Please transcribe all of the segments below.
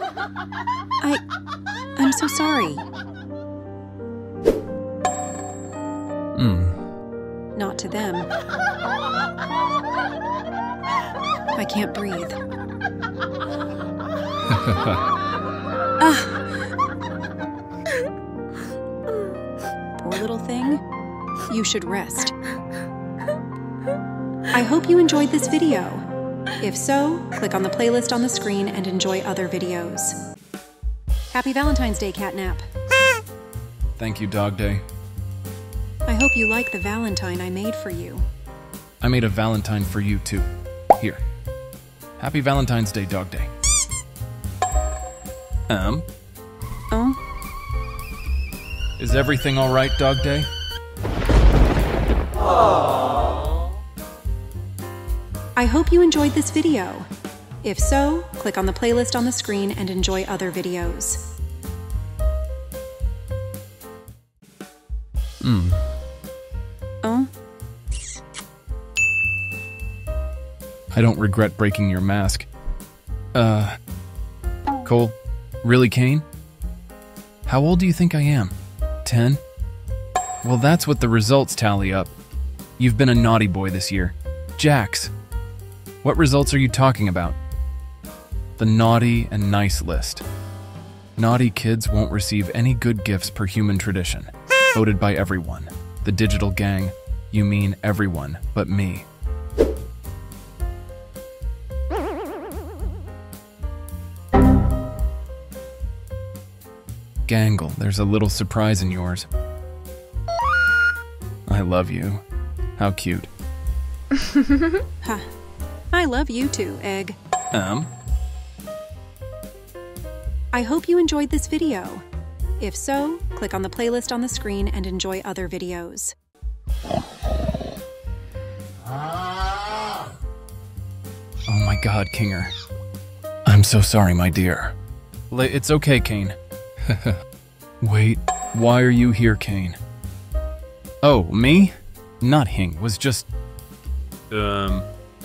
I. I'm so sorry. Hmm. Not to them. I can't breathe. ah! Poor little thing. You should rest. I hope you enjoyed this video. If so, click on the playlist on the screen and enjoy other videos. Happy Valentine's Day, Catnap. Thank you, Dog Day. I hope you like the Valentine I made for you. I made a Valentine for you, too. Here. Happy Valentine's Day, Dog Day. Um, Oh? is everything alright, Dog Day? I hope you enjoyed this video. If so, click on the playlist on the screen and enjoy other videos. Hmm. Oh? I don't regret breaking your mask. Uh. Cole? Really, Caine? How old do you think I am? Ten? Well, that's what the results tally up. You've been a naughty boy this year. Jax. What results are you talking about? The naughty and nice list. Naughty kids won't receive any good gifts per human tradition. Voted by everyone. The digital gang. You mean everyone but me. Gangle, there's a little surprise in yours. I love you. How cute. Ha. I love you too, Egg. Um, I hope you enjoyed this video. If so, click on the playlist on the screen and enjoy other videos. oh my god, Kinger. I'm so sorry, my dear. It's okay, Caine. Wait, why are you here, Caine? Oh, me? Not Hing, was just. Um,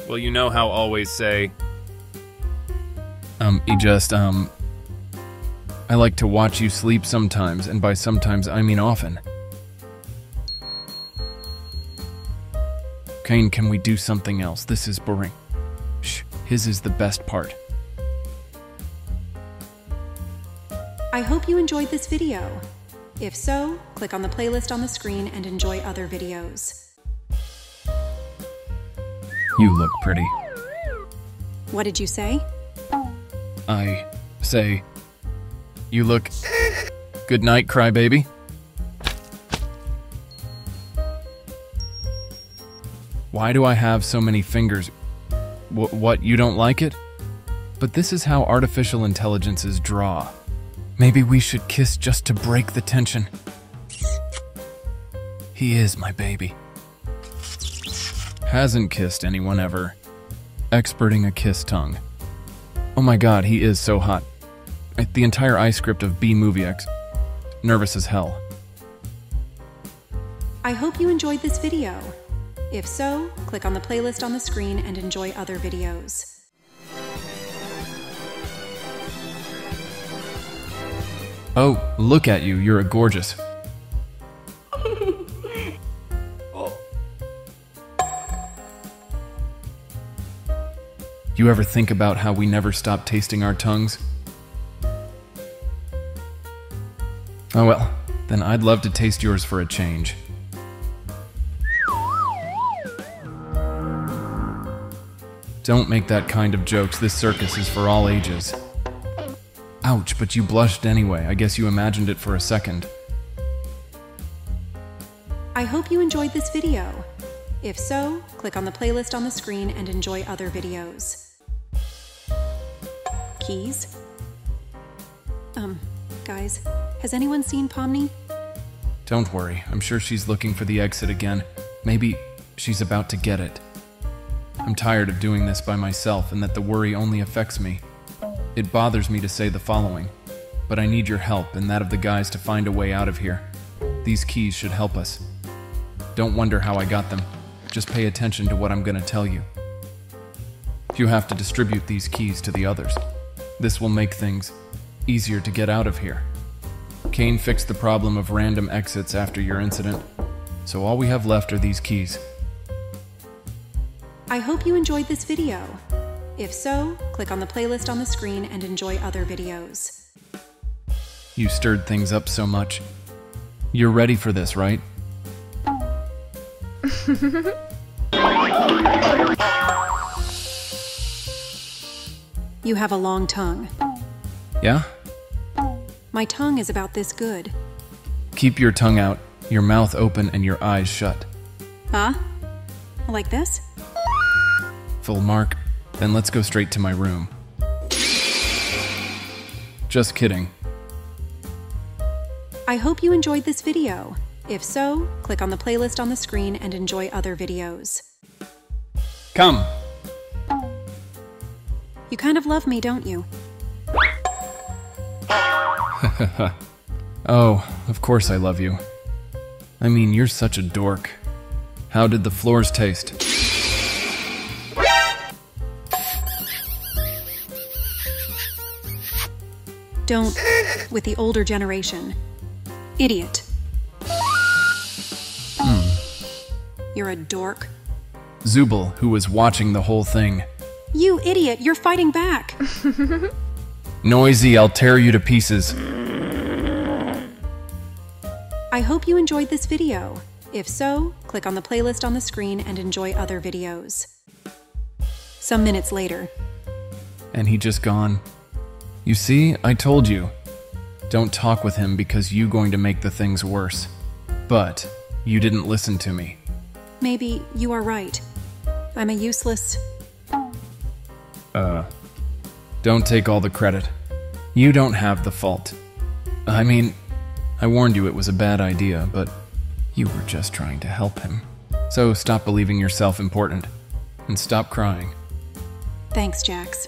well, you know how always say. Um, he just, um. I like to watch you sleep sometimes, and by sometimes I mean often. Caine, can we do something else? This is boring. Shh, his is the best part. I hope you enjoyed this video. If so, click on the playlist on the screen and enjoy other videos. You look pretty. What did you say? I say, you look. Good night, crybaby. Why do I have so many fingers? Wh- what, you don't like it? But this is how artificial intelligences draw. Maybe we should kiss just to break the tension. He is my baby. Hasn't kissed anyone ever. Experting a kiss tongue. Oh my god, he is so hot. The entire I script of B Movie X. Nervous as hell. I hope you enjoyed this video. If so, click on the playlist on the screen and enjoy other videos. Oh, look at you, you're a gorgeous. You ever think about how we never stop tasting our tongues? Oh well, then I'd love to taste yours for a change. Don't make that kind of jokes, this circus is for all ages. Ouch, but you blushed anyway. I guess you imagined it for a second. I hope you enjoyed this video. If so, click on the playlist on the screen and enjoy other videos. Um, guys, has anyone seen Pomni? Don't worry, I'm sure she's looking for the exit again. Maybe she's about to get it. I'm tired of doing this by myself and that the worry only affects me. It bothers me to say the following, but I need your help and that of the guys to find a way out of here. These keys should help us. Don't wonder how I got them. Just pay attention to what I'm going to tell you. You have to distribute these keys to the others. This will make things easier to get out of here. Caine fixed the problem of random exits after your incident, so all we have left are these keys. I hope you enjoyed this video. If so, click on the playlist on the screen and enjoy other videos. You stirred things up so much. You're ready for this, right? You have a long tongue. Yeah? My tongue is about this good. Keep your tongue out, your mouth open, and your eyes shut. Huh? Like this? Full mark. Then let's go straight to my room. Just kidding. I hope you enjoyed this video. If so, click on the playlist on the screen and enjoy other videos. Come! You kind of love me, don't you? Oh, of course I love you. I mean, you're such a dork. How did the floors taste? Don't with the older generation. Idiot. Hmm. You're a dork. Zooble, who was watching the whole thing. You idiot, you're fighting back. Noisy, I'll tear you to pieces. I hope you enjoyed this video. If so, click on the playlist on the screen and enjoy other videos. Some minutes later, And he just gone. You see, I told you. Don't talk with him because you going to make the things worse. But you didn't listen to me. maybe you are right. I'm a useless. Uh, don't take all the credit. You don't have the fault. I mean, I warned you it was a bad idea, but you were just trying to help him. So stop believing yourself important and stop crying. Thanks, Jax.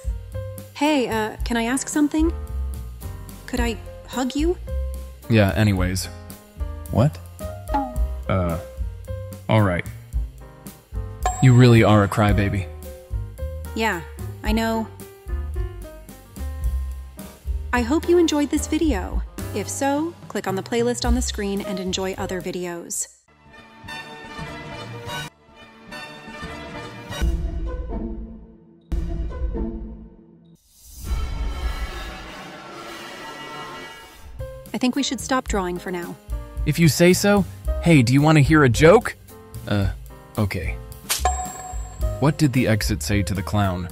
Hey, uh, can I ask something? Could I hug you? Yeah, anyways. What? Uh, alright. You really are a crybaby. Yeah, I know. I hope you enjoyed this video. If so, click on the playlist on the screen and enjoy other videos. I think we should stop drawing for now. If you say so, hey, do you want to hear a joke? Uh, okay. What did the exit say to the clown?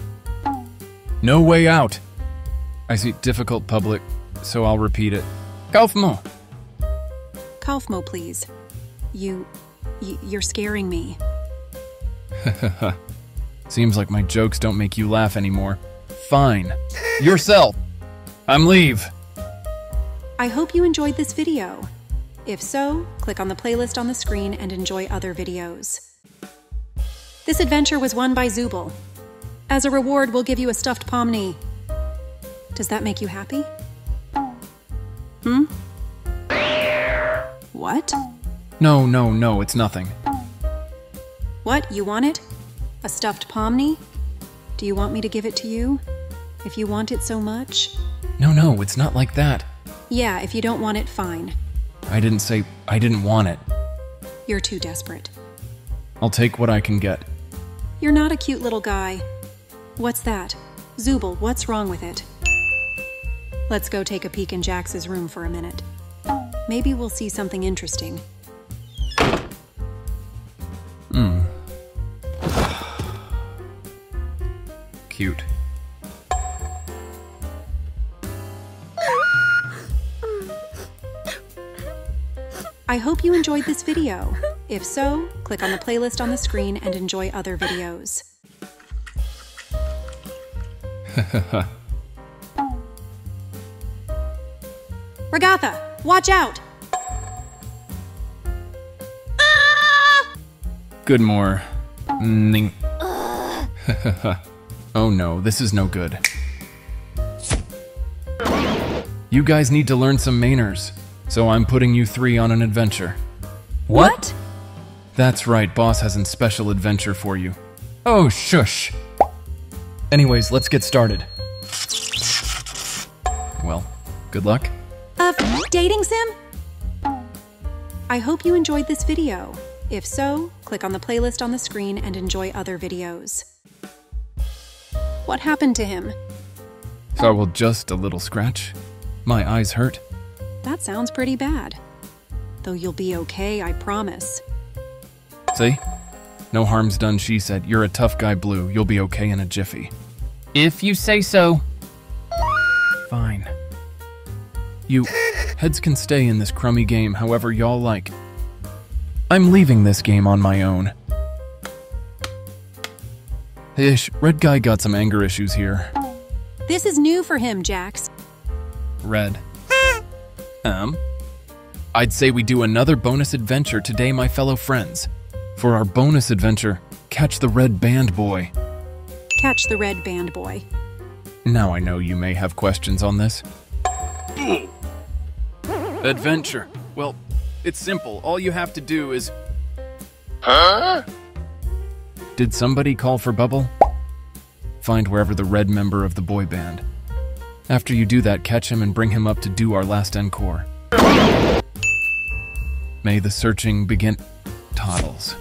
No way out. I see difficult public, so I'll repeat it. Kaufmo. Kaufmo, please. You. you're scaring me. Seems like my jokes don't make you laugh anymore. Fine. Yourself. I'm leave. I hope you enjoyed this video. If so, click on the playlist on the screen and enjoy other videos. This adventure was won by Zooble. As a reward, we'll give you a stuffed pomni. Does that make you happy? Hmm? What? No, no, no, it's nothing. What? You want it? A stuffed pomni? Do you want me to give it to you? If you want it so much? No, no, it's not like that. Yeah, if you don't want it, fine. I didn't say I didn't want it. You're too desperate. I'll take what I can get. You're not a cute little guy. What's that? Zooble, what's wrong with it? Let's go take a peek in Jax's room for a minute. Maybe we'll see something interesting. Hmm. Cute. I hope you enjoyed this video. If so, click on the playlist on the screen and enjoy other videos. Ragatha, watch out! Ah! Good more. Ning. oh no, this is no good. You guys need to learn some manners, so I'm putting you three on an adventure. What? That's right, boss has a special adventure for you. Oh, shush. Anyways, let's get started. Well, good luck. A dating sim? I hope you enjoyed this video. If so, click on the playlist on the screen and enjoy other videos. What happened to him? So, well, just a little scratch. My eyes hurt. That sounds pretty bad. Though you'll be okay, I promise. See? No harm's done, she said. You're a tough guy, Blue. You'll be okay in a jiffy. If you say so. Fine. You heads can stay in this crummy game however y'all like. I'm leaving this game on my own. Ish, Red Guy got some anger issues here. This is new for him, Jax. Red. Um? I'd say we do another bonus adventure today, my fellow friends. For our bonus adventure, catch the red band boy. Catch the red band boy. Now I know you may have questions on this. Adventure. Well, it's simple. All you have to do is. Huh? Did somebody call for Bubble? Find wherever the red member of the boy band. After you do that, catch him and bring him up to do our last encore. May the searching begin. Toddles.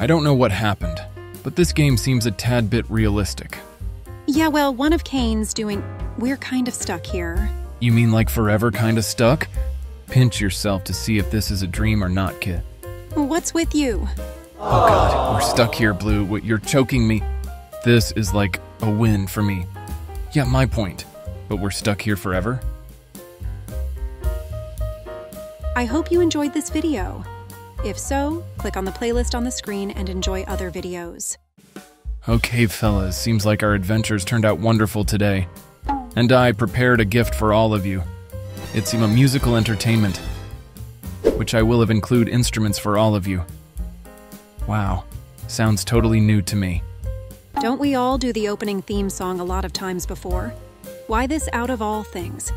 I don't know what happened, but this game seems a tad bit realistic. Yeah, well, one of Caine's doing. We're kind of stuck here. You mean like forever kinda stuck? Pinch yourself to see if this is a dream or not, kid. What's with you? Oh god, we're stuck here, Blue. You're choking me. This is like a win for me. Yeah, my point. But we're stuck here forever? I hope you enjoyed this video. If so, click on the playlist on the screen and enjoy other videos. Okay, fellas, seems like our adventures turned out wonderful today. And I prepared a gift for all of you. It's a musical entertainment, which I will have include instruments for all of you. Wow, sounds totally new to me. Don't we all do the opening theme song a lot of times before? Why this out of all things?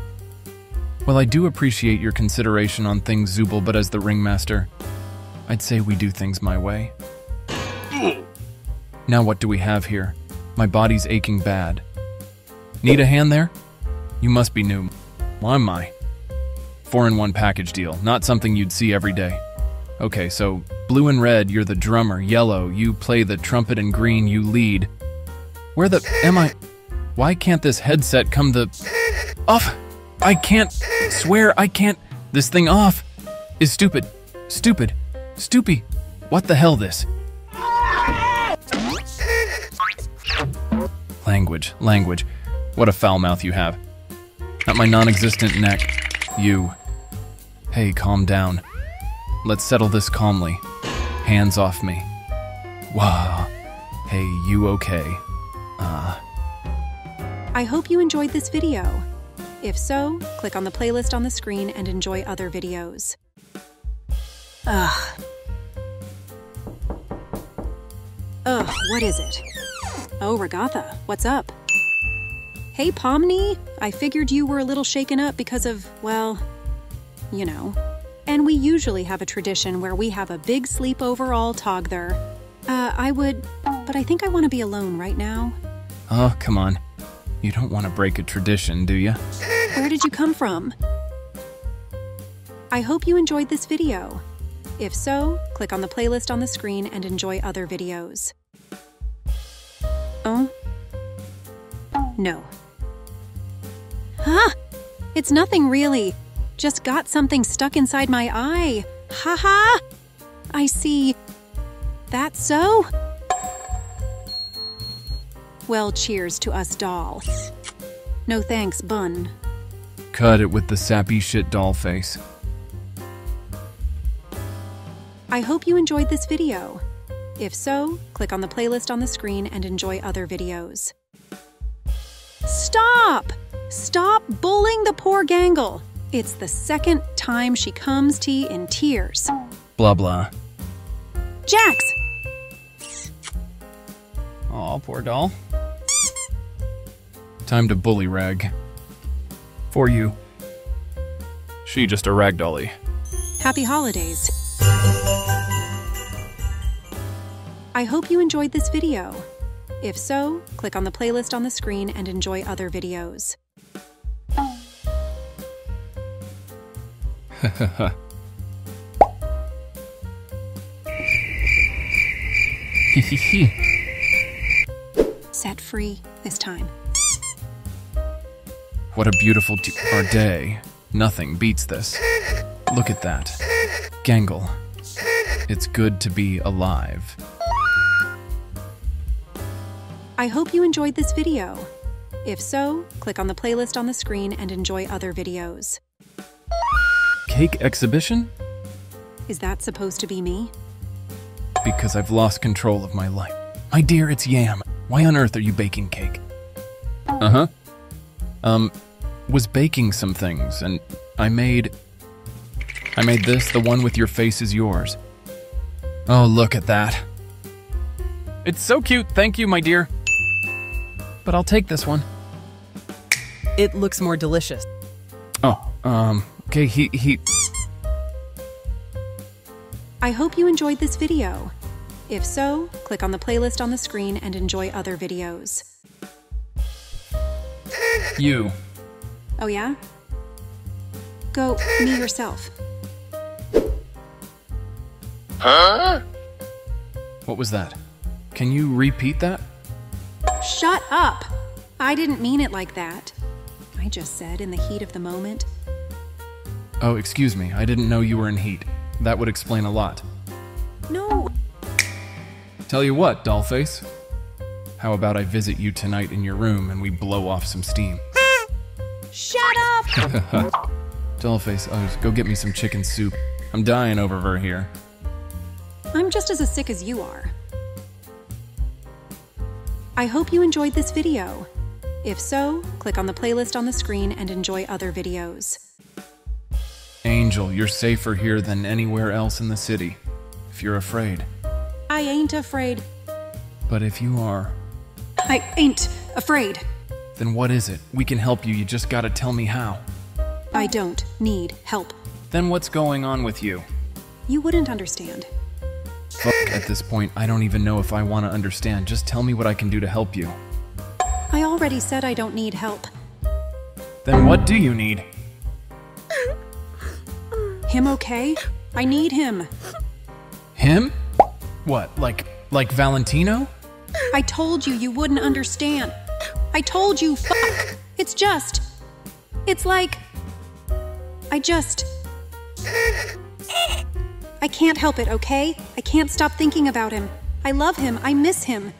Well, I do appreciate your consideration on things, Zooble, but as the ringmaster, I'd say we do things my way. Now what do we have here? My body's aching bad. Need a hand there? You must be new. Am I? Four in one package deal, not something you'd see every day. Okay, so blue and red, you're the drummer. Yellow, you play the trumpet, and green, you lead. Where the am I? Why can't this headset come the off? I can't swear I can't. This thing off is stupid, stupid, stupid. What the hell this? Language, language. What a foul mouth you have. At my non existent neck. You. Hey, calm down. Let's settle this calmly. Hands off me. Wow. Hey, you okay? Uh. I hope you enjoyed this video. If so, click on the playlist on the screen and enjoy other videos. Ugh. Ugh, what is it? Oh, Ragatha, what's up? Hey, Pomni, I figured you were a little shaken up because of, well, you know. And we usually have a tradition where we have a big sleepover all Togther. Uh, I would, but I think I want to be alone right now. Oh, come on. You don't want to break a tradition, do you? Where did you come from? I hope you enjoyed this video. If so, click on the playlist on the screen and enjoy other videos. Oh? No. Huh? It's nothing really. Just got something stuck inside my eye. Ha ha! I see. That's so? Well, cheers to us, doll. No thanks, bun. Cut it with the sappy shit doll face. I hope you enjoyed this video. If so, click on the playlist on the screen and enjoy other videos. Stop! Stop bullying the poor Gangle. It's the second time she comes to you in tears. Blah blah. Jax! Aw, poor doll. Time to bully Rag. For you. She just a ragdolly. Happy holidays. I hope you enjoyed this video. If so, click on the playlist on the screen and enjoy other videos. Set free this time. what a beautiful day. Nothing beats this. Look at that. Gangle. It's good to be alive. I hope you enjoyed this video. If so, click on the playlist on the screen and enjoy other videos. Cake exhibition? Is that supposed to be me? Because I've lost control of my life. My dear, it's Yam. Why on earth are you baking cake? Uh huh. Um, was baking some things, and I made. I made this, the one with your face is yours. Oh, look at that. It's so cute, thank you, my dear. But I'll take this one. It looks more delicious. Oh, um, okay, he, he. I hope you enjoyed this video. If so, click on the playlist on the screen and enjoy other videos. You. Oh, yeah? Go me yourself. Huh? What was that? Can you repeat that? Shut up! I didn't mean it like that. I just said in the heat of the moment. Oh, excuse me, I didn't know you were in heat. That would explain a lot. No, Tell you what, Dollface. How about I visit you tonight in your room and we blow off some steam? shut up! Dollface, oh, go get me some chicken soup. I'm dying over her here. I'm just as sick as you are. I hope you enjoyed this video. If so, click on the playlist on the screen and enjoy other videos. Angel, you're safer here than anywhere else in the city. If you're afraid. I ain't afraid. But if you are, I ain't afraid. then what is it? We can help you, you just gotta tell me how. I don't need help. Then what's going on with you? You wouldn't understand. Fuck, at this point, I don't even know if I wanna understand. Just tell me what I can do to help you. I already said I don't need help. Then what do you need? Him okay? I need him. Him? What, like, like Valentino? I told you you wouldn't understand. I told you, fuck. It's just. It's like. I just. I can't help it, okay? I can't stop thinking about him. I love him. I miss him.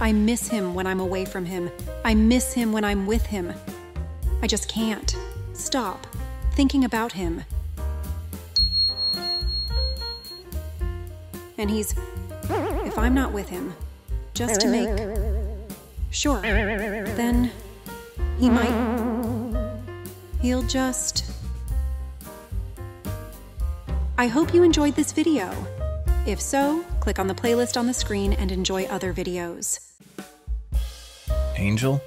I miss him when I'm away from him. I miss him when I'm with him. I just can't stop thinking about him. And he's. If I'm not with him, just to make. Sure. Then he might. He'll just. I hope you enjoyed this video. If so, click on the playlist on the screen and enjoy other videos. Angel?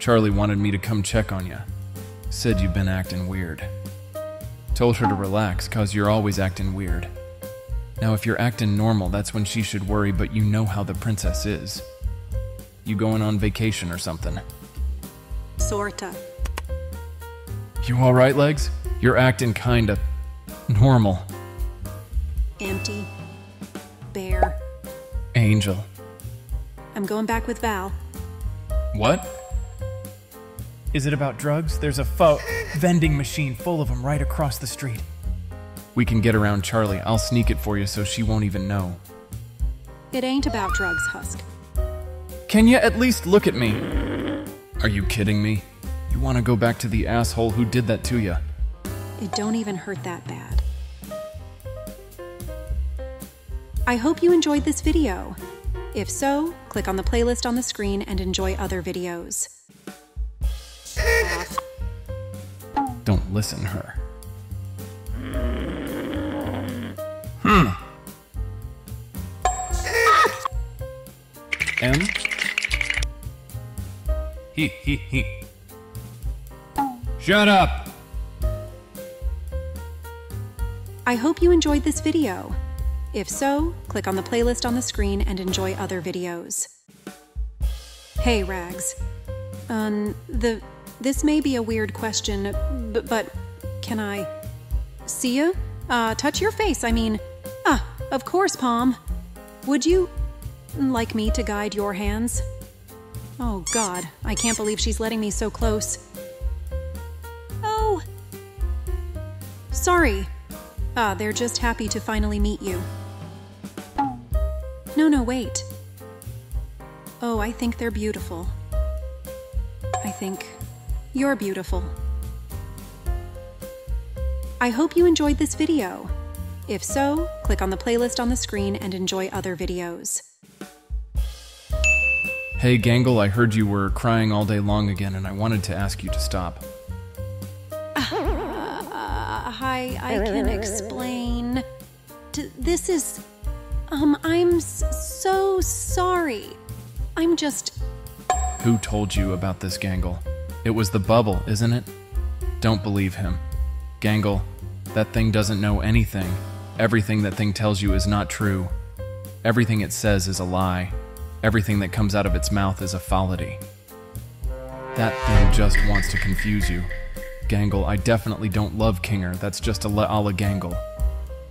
Charlie wanted me to come check on you. Said you've been acting weird. Told her to relax, cause you're always acting weird. Now, if you're acting normal, that's when she should worry, but you know how the princess is. You going on vacation or something? Sorta. You alright, Legs? You're acting kinda normal. Empty. Bare. Angel. I'm going back with Val. What? Is it about drugs? There's a fo- vending machine full of them right across the street. We can get around Charlie. I'll sneak it for you so she won't even know. It ain't about drugs, Husk. Can you at least look at me? Are you kidding me? You want to go back to the asshole who did that to you? It don't even hurt that bad. I hope you enjoyed this video. If so, click on the playlist on the screen and enjoy other videos. Don't listen to her. Hmm. M? He, he, he. Shut up! I hope you enjoyed this video. If so, click on the playlist on the screen and enjoy other videos. Hey, Rags. Um, the this may be a weird question, but, can I see ya. Uh, touch your face, I mean. Ah, of course, Palm. Would you like me to guide your hands? Oh, God, I can't believe she's letting me so close. Oh. Sorry. Ah, they're just happy to finally meet you. No, no, wait. Oh, I think they're beautiful. I think you're beautiful. I hope you enjoyed this video. If so, click on the playlist on the screen and enjoy other videos. Hey, Gangle, I heard you were crying all day long again, and I wanted to ask you to stop. Uh, hi, I can explain. This is. Um, I'm s- so sorry. I'm just. Who told you about this, Gangle? It was the bubble, isn't it? Don't believe him. Gangle, that thing doesn't know anything. Everything that thing tells you is not true. Everything it says is a lie. Everything that comes out of its mouth is a fallacy. That thing just wants to confuse you. Gangle, I definitely don't love Kinger. That's just a la a la Gangle.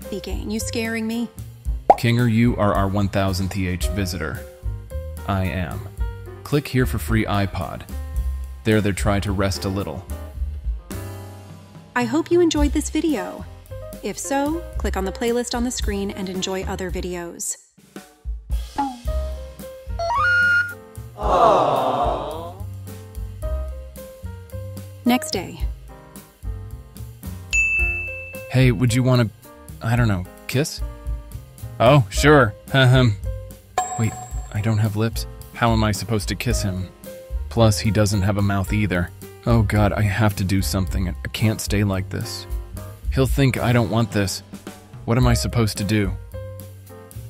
Begain, you scaring me? Kinger, you are our 1000 TH visitor. I am. Click here for free iPod. There they try to rest a little. I hope you enjoyed this video. If so, click on the playlist on the screen and enjoy other videos. Next day. Hey, would you want to, I don't know, kiss? Oh, sure. Ahem. Wait, I don't have lips. How am I supposed to kiss him? Plus, he doesn't have a mouth either. Oh god, I have to do something. I can't stay like this. He'll think I don't want this. What am I supposed to do?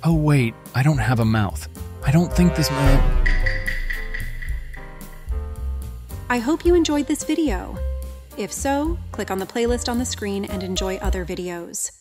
Oh wait, I don't have a mouth. I don't think this man. I hope you enjoyed this video. If so, click on the playlist on the screen and enjoy other videos.